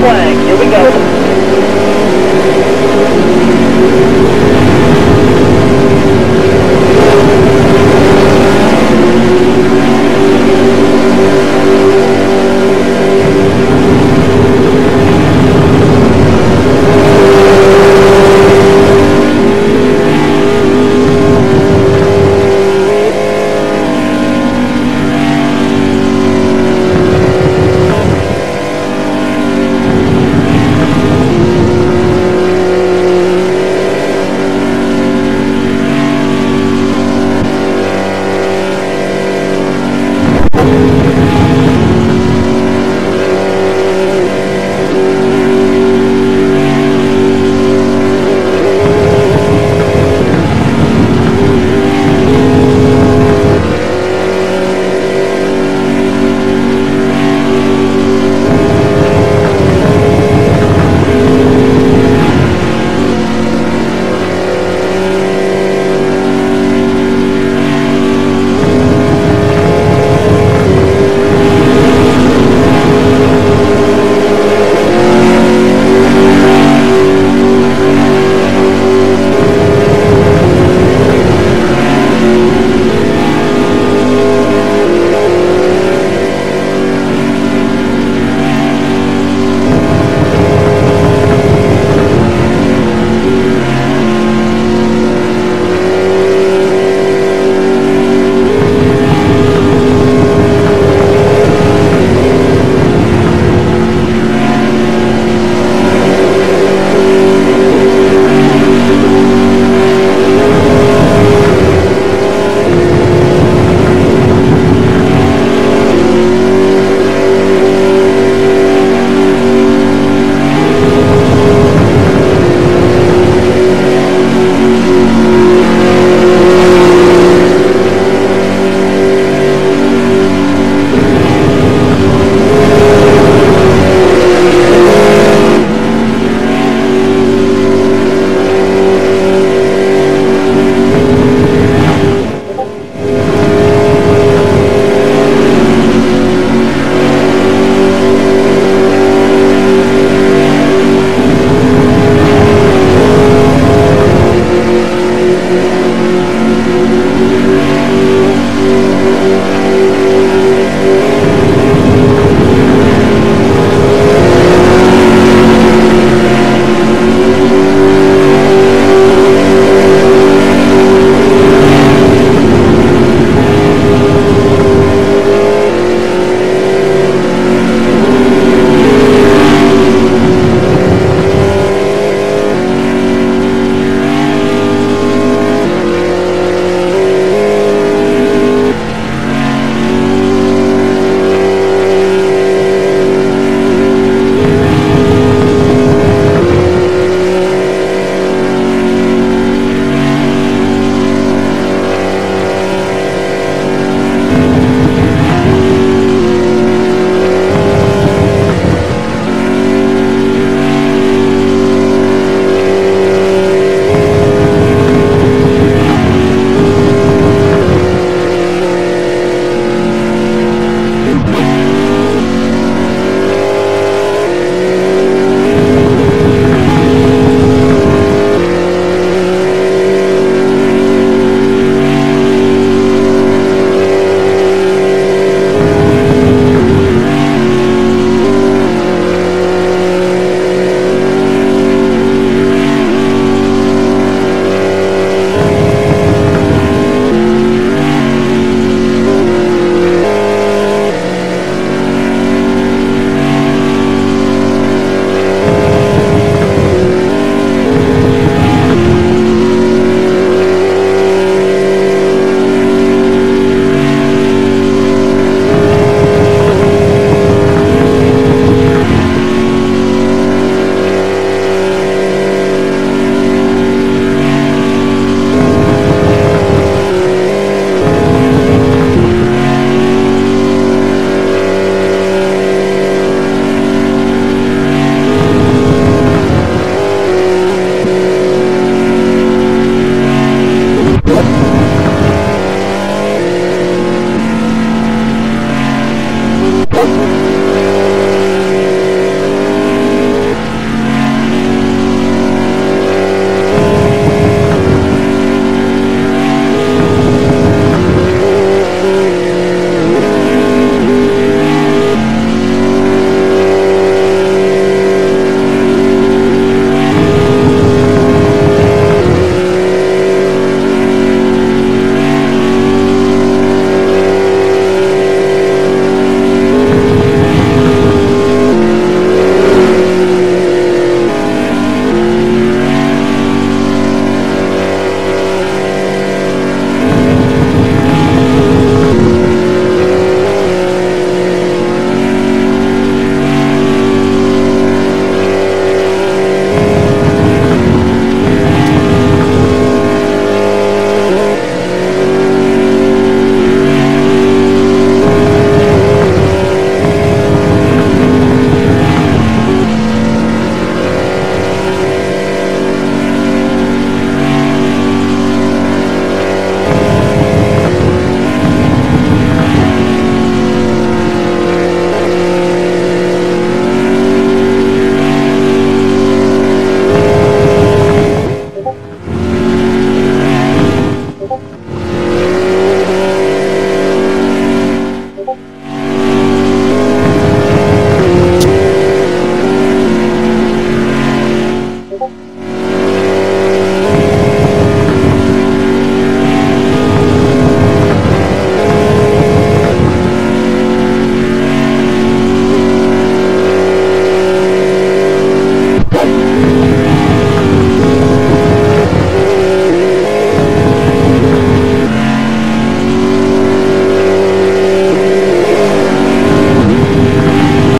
flag. Here we go.